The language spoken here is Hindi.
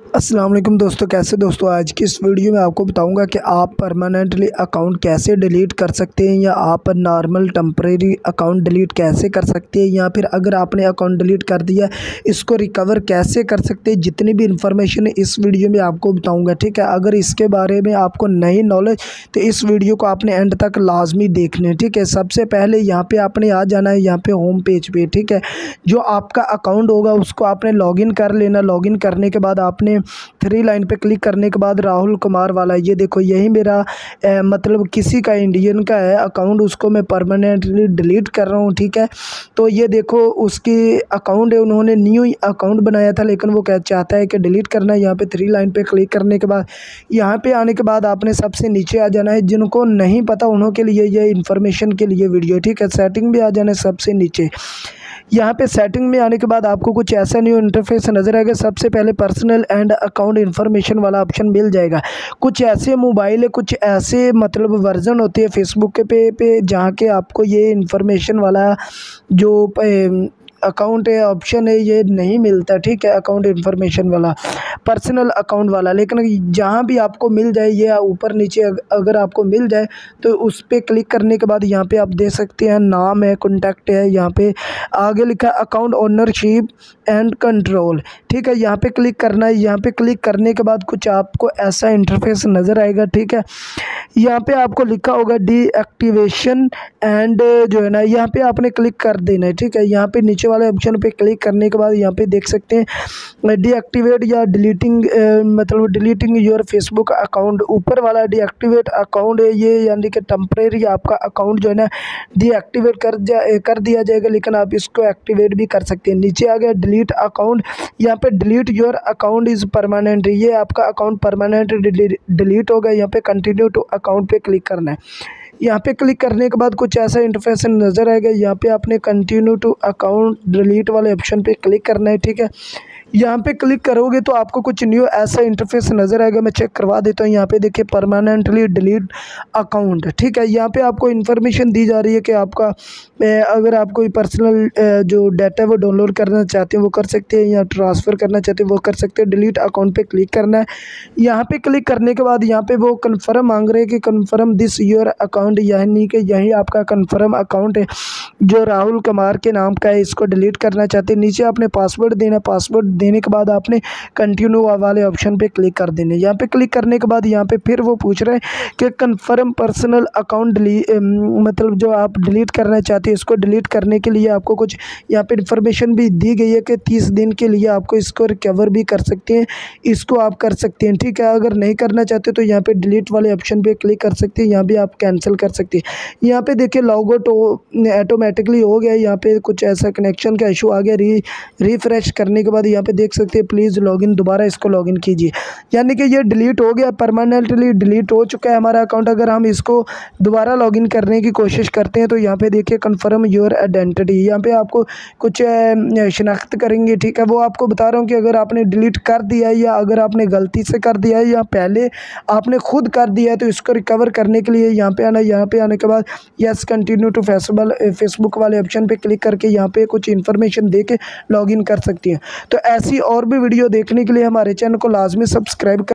वालेकुम दोस्तों, कैसे दोस्तों आज की इस वीडियो में आपको बताऊँगा कि आप परमानेंटली अकाउंट कैसे डिलीट कर सकते हैं या आप नॉर्मल टम्प्रेरी अकाउंट डिलीट कैसे कर सकते हैं या फिर अगर आपने अकाउंट डिलीट कर दिया, इसको रिकवर कैसे कर सकते हैं, जितनी भी इंफॉर्मेशन है इस वीडियो में आपको बताऊँगा, ठीक है? अगर इसके बारे में आपको नई नॉलेज तो इस वीडियो को आपने एंड तक लाजमी देखना ठीक है? सबसे पहले यहाँ पर आपने आ जाना है, यहाँ पर होम पेज पर ठीक है? जो आपका अकाउंट होगा, उसको आपने लॉगिन कर लेना। लॉगिन करने के बाद आपने थ्री लाइन पे क्लिक करने के बाद राहुल कुमार वाला ये देखो यही मेरा ए, मतलब किसी का इंडियन का है अकाउंट उसको मैं परमानेंटली डिलीट कर रहा हूँ ठीक है? तो ये देखो उसकी अकाउंट है उन्होंने न्यू अकाउंट बनाया था लेकिन वो कह चाहता है कि डिलीट करना है यहाँ पर थ्री लाइन पर क्लिक करने के बाद। यहाँ पर आने के बाद आपने सबसे नीचे आ जाना है जिनको नहीं पता उन्हों के लिए ये इन्फॉर्मेशन के लिए वीडियो ठीक है? सेटिंग भी आ जाना है सबसे नीचे। यहाँ पे सेटिंग में आने के बाद आपको कुछ ऐसा न्यू इंटरफेस नज़र आएगा। सबसे पहले पर्सनल एंड अकाउंट इन्फॉर्मेशन वाला ऑप्शन मिल जाएगा। कुछ ऐसे मोबाइल है कुछ ऐसे मतलब वर्जन होते हैं फेसबुक के पे पे जहाँ के आपको ये इन्फॉर्मेशन वाला जो अकाउंट है ऑप्शन है, ये नहीं मिलता, ठीक है, अकाउंट इन्फॉर्मेशन वाला पर्सनल अकाउंट वाला। लेकिन जहाँ भी आपको मिल जाए, ये ऊपर नीचे अगर आपको मिल जाए तो उस पर क्लिक करने के बाद यहाँ पे आप दे सकते हैं, नाम है कॉन्टैक्ट है, यहाँ पे आगे लिखा है अकाउंट ओनरशिप एंड कंट्रोल ठीक है, यहाँ पे क्लिक करना है, यहाँ पे क्लिक करने के बाद कुछ आपको ऐसा इंटरफेस नज़र आएगा, ठीक है। यहाँ पे आपको लिखा होगा डीएक्टिवेशन एंड जो है ना, यहाँ पे आपने क्लिक कर देना है, ठीक है। यहाँ पे नीचे वाले ऑप्शन पे क्लिक करने के बाद यहाँ पे देख सकते हैं डीएक्टिवेट या डिलीटिंग मतलब डिलीटिंग योर फेसबुक अकाउंट ऊपर वाला डीएक्टिवेट अकाउंट है, ये यानी कि टम्परेरी आपका अकाउंट जो है ना डीएक्टिवेट कर जा कर दिया जाएगा, लेकिन आप इसको एक्टिवेट भी कर सकते हैं। नीचे आ गया डिलीट अकाउंट यहाँ पे delete your account is permanent ये आपका अकाउंट परमानेंट डिलीट होगा, यहाँ पे कंटिन्यू टू अकाउंट पे क्लिक करना है। यहाँ पे क्लिक करने के बाद कुछ ऐसा इंटरफेस नज़र आएगा। यहाँ पे आपने कंटिन्यू टू अकाउंट डिलीट वाले ऑप्शन पे क्लिक करना है, ठीक है? यहाँ पे क्लिक करोगे तो आपको कुछ न्यू ऐसा इंटरफेस नज़र आएगा। मैं चेक करवा देता हूँ। यहाँ पे देखिए परमानेंटली डिलीट अकाउंट ठीक है? यहाँ पे आपको इन्फॉर्मेशन दी जा रही है कि आपका अगर आप कोई पर्सनल जो डाटा है वो डाउनलोड करना चाहते हैं, वो कर सकते हैं, या ट्रांसफ़र करना चाहते हैं, वो कर सकते हैं। डिलीट अकाउंट पर क्लिक करना है। यहाँ पर क्लिक करने के बाद यहाँ पर वो कन्फर्म मांग रहे हैं कि कन्फर्म दिस योर अकाउंट यानी कि यही आपका कन्फर्म अकाउंट है, जो राहुल कुमार के नाम का है, इसको डिलीट करना चाहते हैं। नीचे आपने पासवर्ड देना पासवर्ड देने के बाद आपने कंटिन्यू वाले ऑप्शन पे क्लिक कर देने यहाँ पे क्लिक करने के बाद यहाँ पे फिर वो पूछ रहे हैं कि कन्फर्म पर्सनल अकाउंट मतलब जो आप डिलीट करना चाहते हैं, इसको डिलीट करने के लिए आपको कुछ यहाँ पर इन्फॉर्मेशन भी दी गई है कि तीस दिन के लिए आपको इसको रिकवर भी कर सकते हैं, इसको आप कर सकते हैं। ठीक है, अगर नहीं करना चाहते तो यहाँ पे डिलीट वाले ऑप्शन पे क्लिक कर सकते हैं। यहाँ भी आप कैंसिल कर सकती है। यहाँ पे देखिए लॉगआउट ऑटोमेटिकली हो गया। यहाँ पे कुछ ऐसा कनेक्शन का इशू आ गया। री रिफ्रेश करने के बाद यहाँ पे देख सकते हैं प्लीज़ लॉगिन दोबारा इसको लॉगिन कीजिए। यानी कि ये डिलीट हो गया परमानेंटली डिलीट हो चुका है हमारा अकाउंट अगर हम इसको दोबारा लॉगिन करने की कोशिश करते हैं तो यहाँ पे देखिए कन्फर्म योर आइडेंटिटी यहाँ पे आपको कुछ शिनाख्त करेंगे, ठीक है? वो आपको बता रहा हूँ कि अगर आपने डिलीट कर दिया है या अगर आपने गलती से कर दिया है या पहले आपने खुद कर दिया है तो इसको रिकवर करने के लिए यहाँ पे आना यहाँ पे आने के बाद यस कंटिन्यू टू फेसबल फेसबुक वाले ऑप्शन पे क्लिक करके यहाँ पे कुछ इन्फॉर्मेशन दे के लॉगिन कर सकती हैं। तो ऐसी और भी वीडियो देखने के लिए हमारे चैनल को लाजमी सब्सक्राइब कर